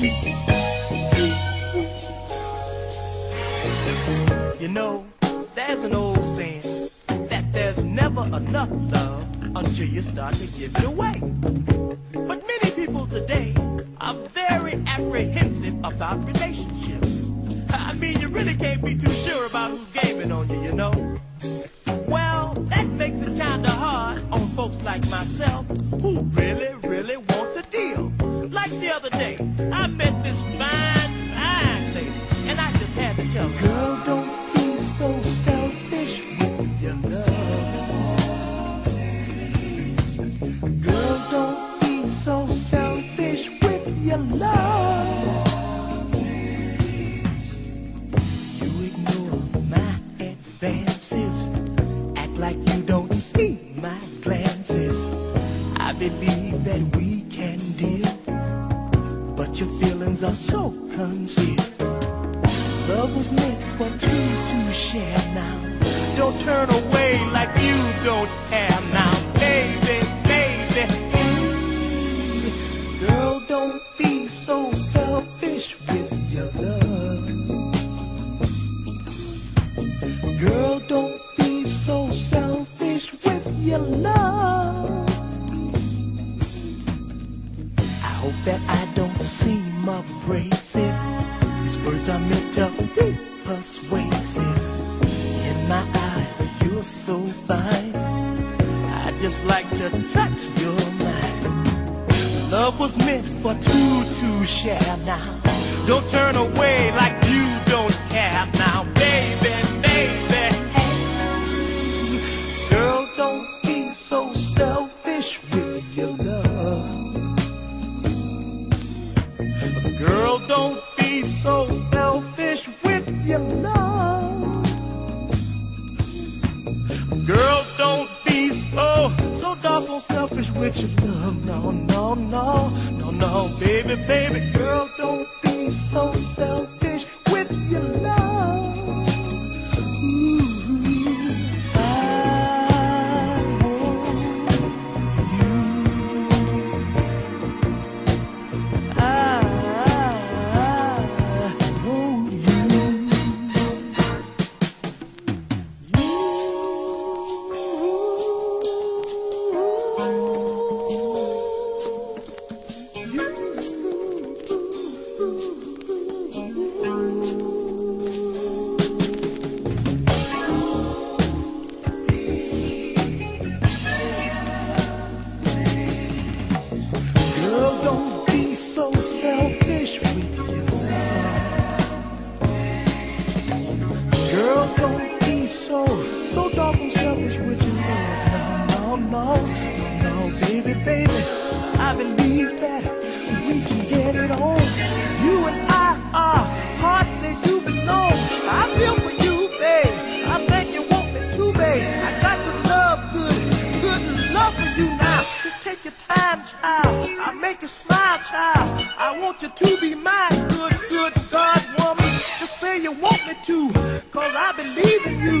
You know, there's an old saying that there's never enough love until you start to give it away. But many people today are very apprehensive about relationships. I mean, you really can't be too sure about who's gaming on you, you know? Well, that makes it kinda hard on folks like myself who really, really want to deal. Like the other day, I met this fine, fine lady, and I just had to tell her, Girl, don't be so selfish with your love. Girl, don't be so selfish with your love. You ignore my advances, act like you don't see my glances. I believe that we can deal, your feelings are so concealed. Love was made for two to share now. Don't turn away like you don't care now, baby, baby. Girl, don't be so selfish with your love. Girl, don't be so selfish with your love. I hope that I seem abrasive. These words are meant to be persuasive. In my eyes, you're so fine. I just like to touch your mind. Love was meant for two to share now. Don't turn away like you don't be so selfish with your love. Girl, don't be so, so doggone selfish with your love. No, no, no, no, no, baby, baby. Girl, don't be so, so doggone selfish with your love. No, no, no, no, baby, baby. I believe that we can get it on. You and I are hearts that do belong. I feel for you, babe. I think you want me too, babe. I got to love good, good love for you now. Just take your time, child. I make you smile, child. I want you to be my good, good God woman say you want me to, cause I believe in you.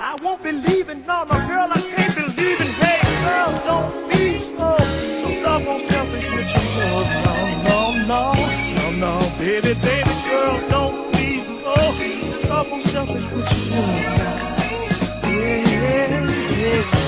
I won't believe in no, no girl, I can't believe in hey, girl, don't be slow. So on selfish with your love. No, no, no, no, no, baby, baby girl, don't be slow. Stop on selfish with your love. Yeah, yeah, yeah.